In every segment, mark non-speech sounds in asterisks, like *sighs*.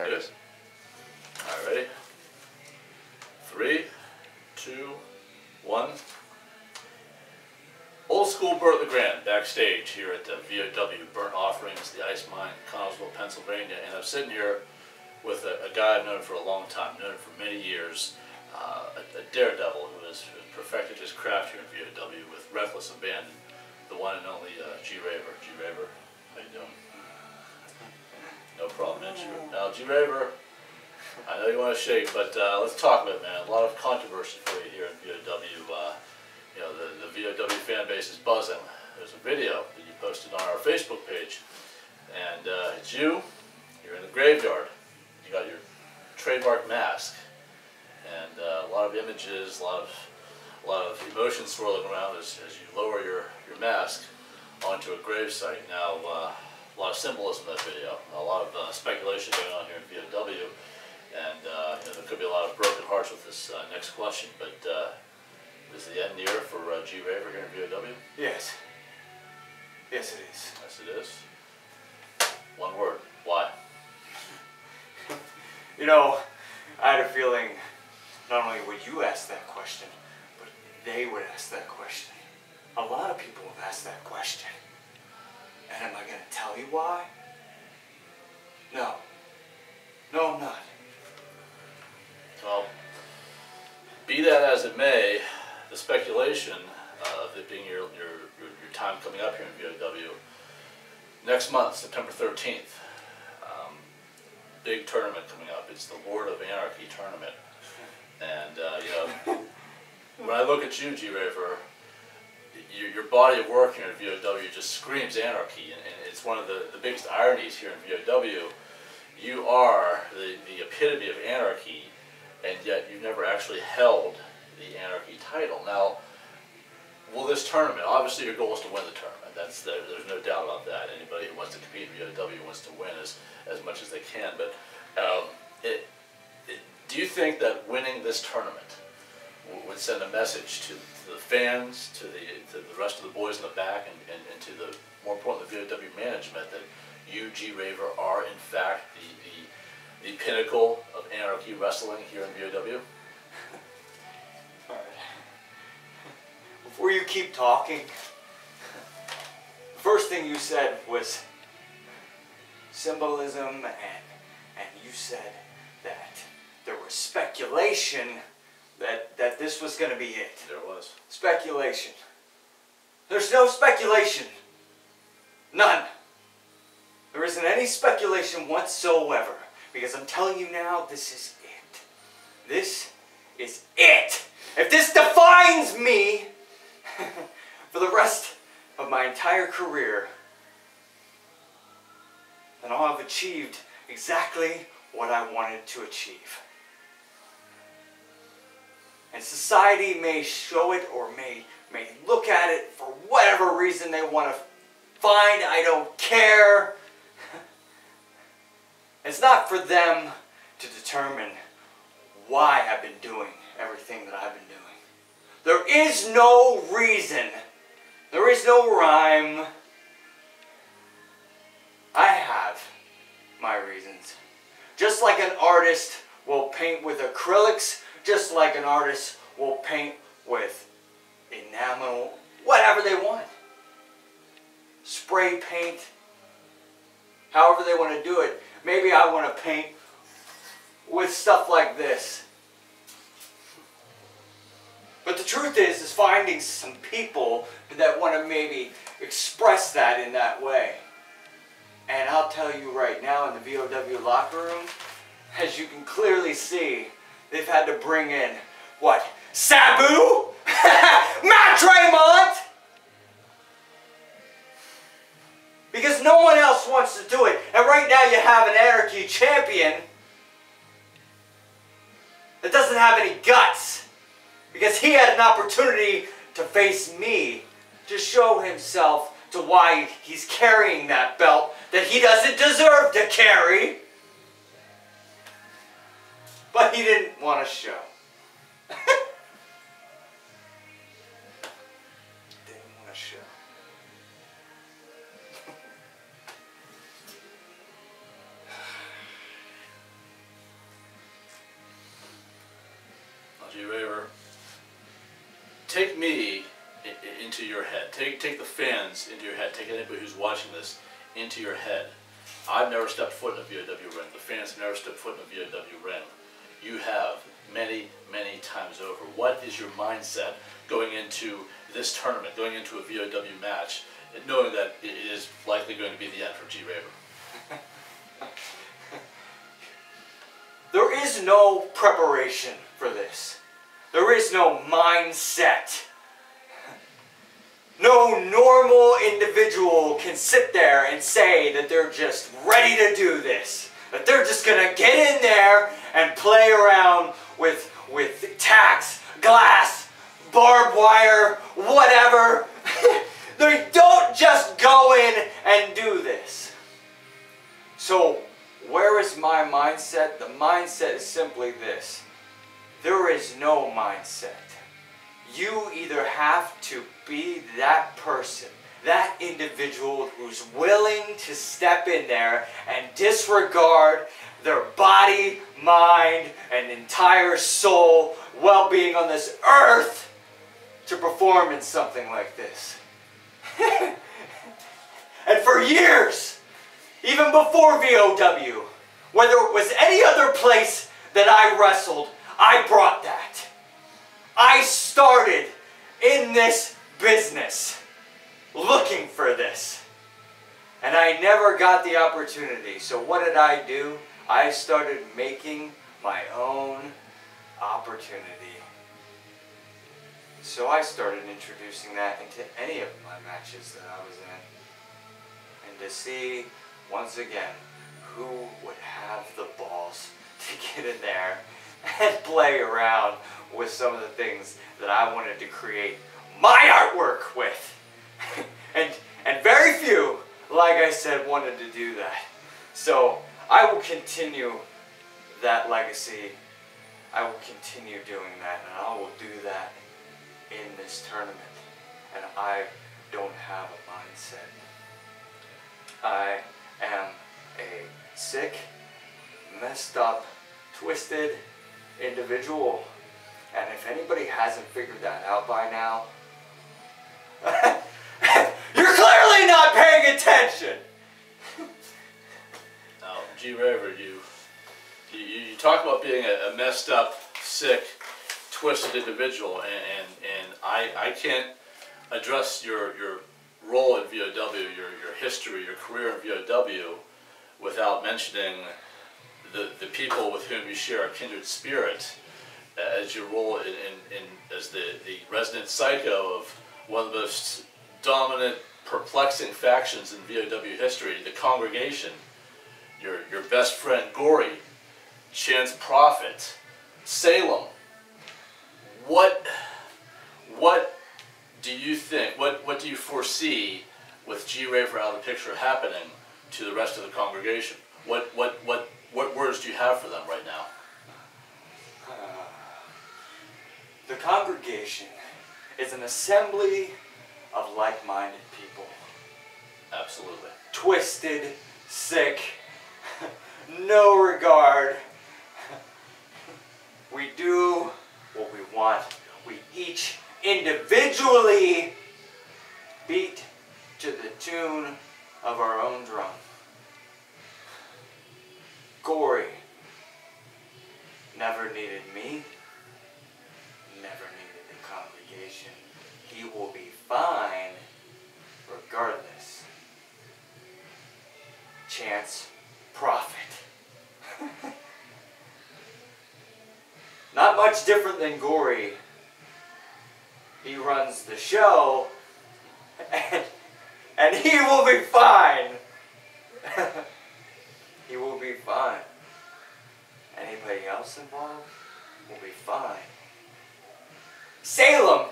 There it is. All right, ready? Three, two, one. Old school Burt LeGrand backstage here at the VOW Burnt Offerings, the Ice Mine, Connellsville, Pennsylvania, and I'm sitting here with a, a guy I've known for a long time, known for many years, uh, a, a daredevil who has, perfected his craft here in VOW with reckless abandon, the one and only uh, G Raver. G Raver, Now, G Raver, I know you want to shake, but uh, let's talk about it, man. A lot of controversy for you here in VOW. Uh, you know, the, the VOW fan base is buzzing. There's a video that you posted on our Facebook page, and uh, it's you. You're in the graveyard. You got your trademark mask, and uh, a lot of images, a lot of a lot of emotion swirling around as, as you lower your, your mask onto a gravesite. Now, uh, a lot of symbolism in that video, a lot of uh, speculation going on here in VOW, and uh, you know, there could be a lot of broken hearts with this uh, next question, but uh, is the end near for uh, G Raver here in VOW? Yes. Yes, it is. Yes, it is. One word. Why? *laughs* You know, I had a feeling not only would you ask that question, but they would ask that question. A lot of people have asked that question. And am I going to tell you why? No. No, I'm not. Well, be that as it may, the speculation uh, of it being your, your, your, time coming up here in VOW, next month, September 13th, um, big tournament coming up. It's the Lord of Anarchy tournament. *laughs* And, uh, you know, when I look at you, G Raver, your, your body of work here in VOW just screams anarchy. And, and it's one of the, the biggest ironies here in VOW. You are the, the epitome of anarchy, and yet you've never actually held the anarchy title. Now, will this tournament, obviously your goal is to win the tournament. That's there, There's no doubt about that. Anybody who wants to compete in VOW wants to win as, as much as they can. But um, it, it, do you think that winning this tournament send a message to, to the fans, to the, to the rest of the boys in the back, and, and, and to the, more importantly, the VOW management that you, G Raver, are in fact the, the, the pinnacle of anarchy wrestling here in VOW? *laughs* All right. Before you keep talking, the first thing you said was symbolism, and and you said that there was speculation that that this was going to be it. There was. Speculation. There's no speculation. None. There isn't any speculation whatsoever. Because I'm telling you now, this is it. This is it. If this defines me *laughs* for the rest of my entire career, then I'll have achieved exactly what I wanted to achieve. And society may show it or may may look at it for whatever reason they want to find. I don't care. *laughs* It's not for them to determine why I've been doing everything that I've been doing. There is no reason. There is no rhyme. I have my reasons. Just like an artist will paint with acrylics, just like an artist will paint with enamel, whatever they want. Spray paint, however they want to do it. Maybe I want to paint with stuff like this. But the truth is, is finding some people that want to maybe express that in that way. And I'll tell you right now, in the VOW locker room, as you can clearly see, they've had to bring in, what, Sabu? *laughs* Matt Tremont? Because no one else wants to do it. And right now you have an Anarchy champion that doesn't have any guts. Because he had an opportunity to face me, to show himself to why he's carrying that belt that he doesn't deserve to carry but he didn't want to show. *laughs* didn't want to show. *sighs* G. Raver, take me into your head. Take, take the fans into your head. Take anybody who's watching this into your head. I've never stepped foot in a VOW ring. The fans have never stepped foot in a VOW ring. You have many, many times over. What is your mindset going into this tournament, going into a VOW match, knowing that it is likely going to be the end for G Raver? *laughs* There is no preparation for this. There is no mindset. *laughs* No normal individual can sit there and say that they're just ready to do this. That they're just gonna get in there and play around with with tacks, glass, barbed wire, whatever. *laughs* they don't just go in and do this. So, where is my mindset? The mindset is simply this there is no mindset. You either have to be that person, that individual who's willing to step in there and disregard their body, mind, and entire soul well being on this earth to perform in something like this. *laughs* and for years, even before VOW, whether it was any other place that I wrestled, I brought that. I started in this business looking for this. And I never got the opportunity. So what did I do? I started making my own opportunity. So I started introducing that into any of my matches that I was in. And to see, once again, who would have the balls *laughs* to get in there and play around with some of the things that I wanted to create my artwork with. *laughs* and and very few, like I said, wanted to do that. So I will continue that legacy. I will continue doing that, and I will do that in this tournament. And I don't have a mindset. I am a sick, messed up, twisted individual. And if anybody hasn't figured that out by now, *laughs* you're clearly not paying attention. *laughs* Now, G Raver, you, you you talk about being a, a messed up, sick, twisted individual, and and, and I I can't address your your role in VOW, your your history, your career in VOW, without mentioning the the people with whom you share a kindred spirit, uh, as your role in, in, in as the the resident psycho of one of the most dominant, perplexing factions in VOW history, the congregation your your best friend Gory, Chance Prophet, Salem. What what do you think? What what do you foresee with G Raver out of the picture happening to the rest of the congregation? What what what what words do you have for them right now? Uh, the congregation is an assembly of like-minded people. Absolutely. Twisted, sick, *laughs* no regard. We do what we want. We each individually beat to the tune of our own drum. Gory never needed me, Chance Prophet. *laughs* Not much different than Gory. He runs the show, and, and he will be fine. *laughs* he will be fine. Anybody else involved will be fine. Salem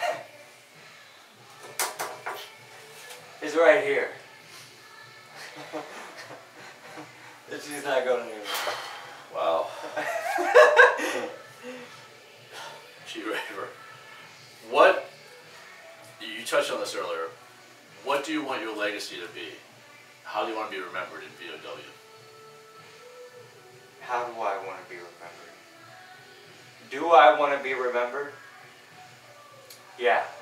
*laughs* is right here. What do you want your legacy to be? How do you want to be remembered in VOW? How do I want to be remembered? Do I want to be remembered? Yeah. *laughs*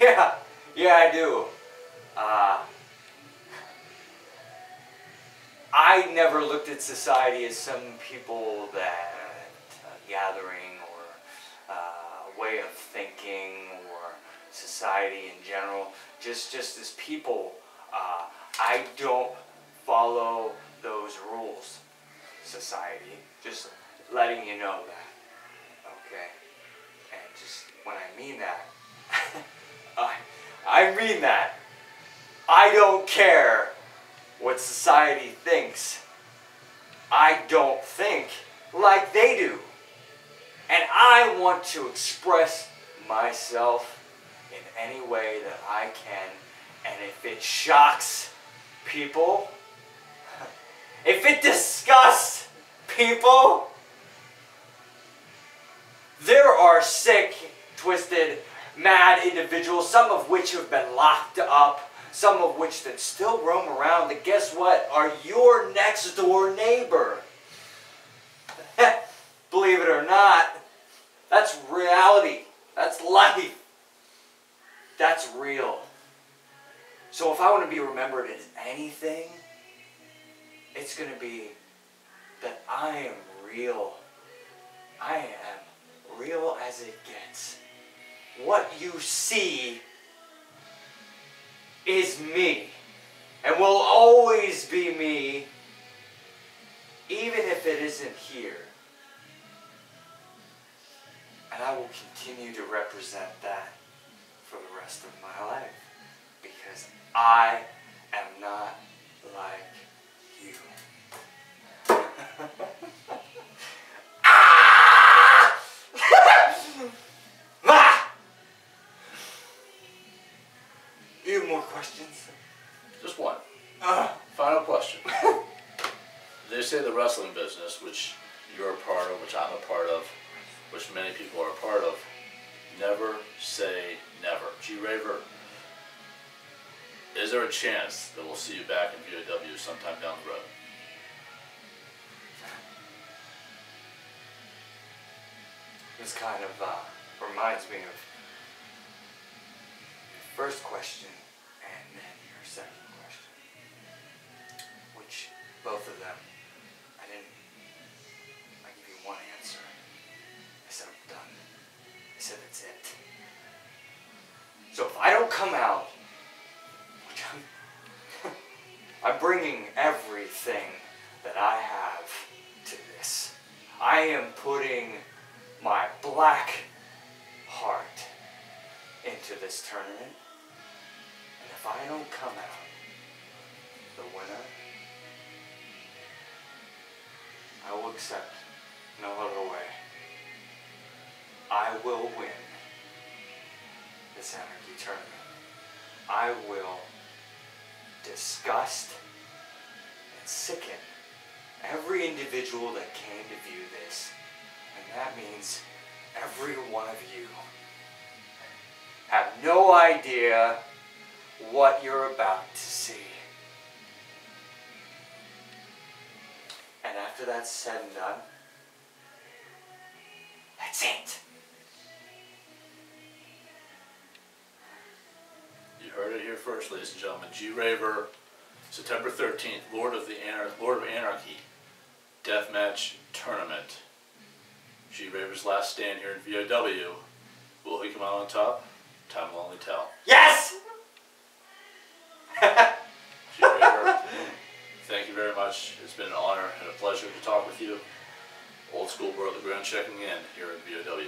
Yeah. Yeah, I do. Uh, I never looked at society as some people that uh, gathering or uh, way of thinking or society in general. Just just as people, uh, I don't follow those rules. Society, just letting you know that. Okay, and just when I mean that, *laughs* I I mean that. I don't care what society thinks. I don't think like they do. And I want to express myself in any way that I can. And if it shocks people, *laughs* if it disgusts people, there are sick, twisted, mad individuals, some of which have been locked up some of which that still roam around that guess what? Are your next door neighbor. *laughs* Believe it or not that's reality. That's life that's real. So if i want to be remembered as anything it's going to be that i am real. I am real as it gets. What you see is me and will always be me, even if it isn't here. And I will continue to represent that rest of my life because I am not like you. *laughs* You have more questions? Just one. Uh, Final question. *laughs* they say the wrestling business, which you're a part of, which I'm a part of, which many people are a part of, never say never. G Raver, is there a chance that we'll see you back in VOW sometime down the road? this kind of uh, reminds me of your first question and then your second question. Which, both of them, I that's it. So if I don't come out, I'm, *laughs* I'm bringing everything that I have to this. I am putting my black heart into this tournament. And if I don't come out the winner, I will accept no other way. I will win this anarchy tournament. I will disgust and sicken every individual that came to view this. And that means every one of you have no idea what you're about to see. And after that's said and done, that's it. You heard it here first, ladies and gentlemen. G Raver, September 13th, Lord of the Anar- Lord of Anarchy, Deathmatch Tournament. G Raver's last stand here in VOW. Will he come out on top? Time will only tell. Yes! *laughs* G Raver, thank you very much. It's been an honor and a pleasure to talk with you. Old school brother ground checking in here in VOW.